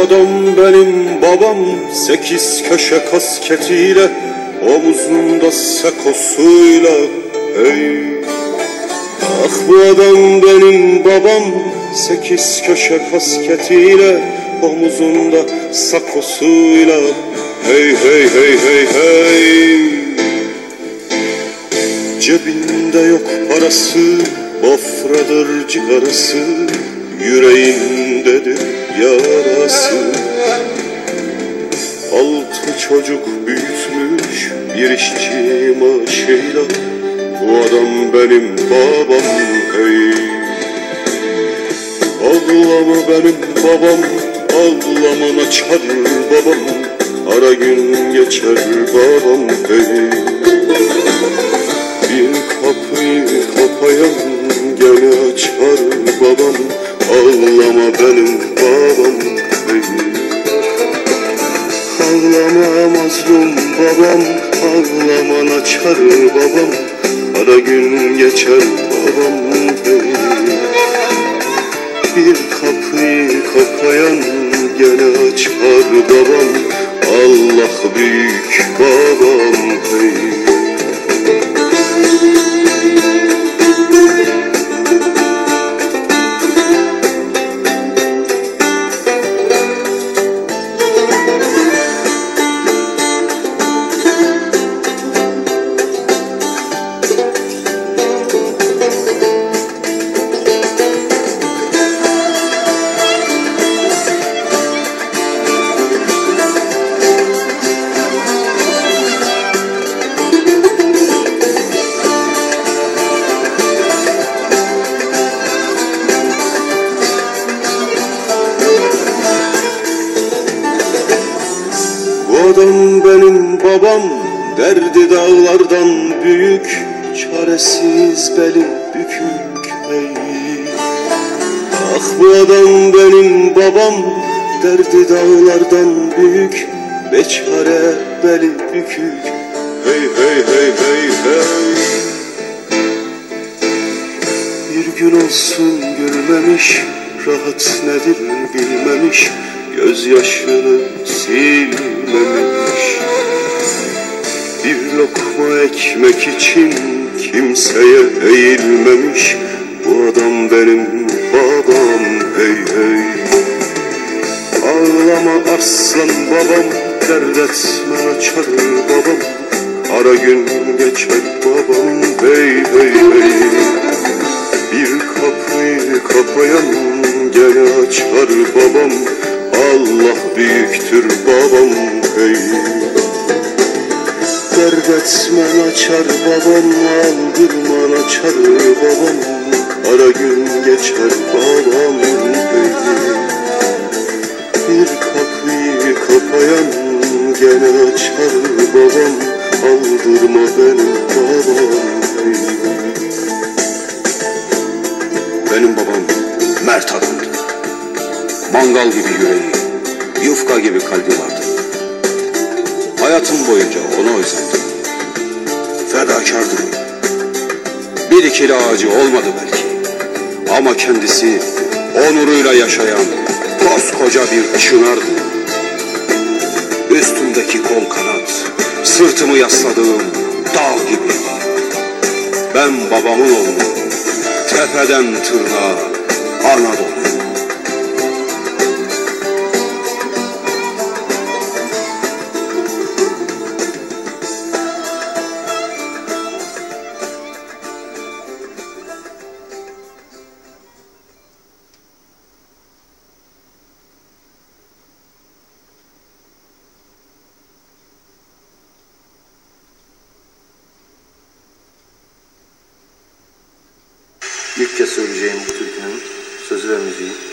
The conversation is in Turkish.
adam benim babam Sekiz köşe kasketiyle Omuzunda sekosuyla Hey. Ah bu adam benim babam Sekiz köşe kasketiyle Omuzunda sakosuyla Hey hey hey hey hey. Cebinde yok parası Bafradır cigarası Yüreğindedir yarası. Altı çocuk büyütmüş bir işçi maaşıyla. Bu adam benim babam hey. Ağlama benim babam Ağlaman açar babam? Ara gün geçer babam hey. Bir kapıyı kapayan gene açar babam Ağlama benim babam hey Ağlama mazlum babam Ağlaman açar babam. Ara gün geçer babam hey Bir kapıyı kapayan gene açar babam. Allah büyük babam hey adam benim babam Derdi dağlardan büyük Çaresiz beli bükük hey Ah bu adam benim babam Derdi dağlardan büyük Beçare beli bükük. Hey hey hey hey hey. Bir gün olsun gülmemiş Rahat nedir bilmemiş Gözyaşını silmemiş Bir lokma ekmek için kimseye eğilmemiş. Bu adam benim babam hey hey. Ağlama aslan babam Dert etme açar babam. Ara gün geçer babam hey hey hey. Bir kapıyı kapayan gene açar babam Allah büyüktür babam hey Dert etmen açar babam Aldırman açar babam. Ara gün geçer babam hey Bir kapıyı kapayan gene açar babam. Aldırma benim babam hey Benim babam mert adamdı. Mangal gibi yüreği, yufka gibi kalbi vardı. Hayatım boyunca ona özendim. Fedakardı. Bir ikili ağacı olmadı belki. Ama kendisi onuruyla yaşayan koskoca bir çınardı. Üstümdeki kol kanat, sırtımı yasladığım dağ gibi. Ben babamın oğlu, tepeden tırnağa Anadolu. İlk kez söyleyeceğim bu türkünün sözü ve müziği